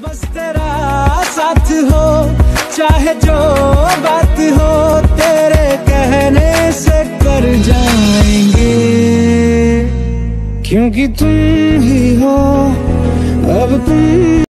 बस तेरा साथ हो, चाहे जो बात हो, तेरे कहने से कर जाएँगे। क्योंकि तुम ही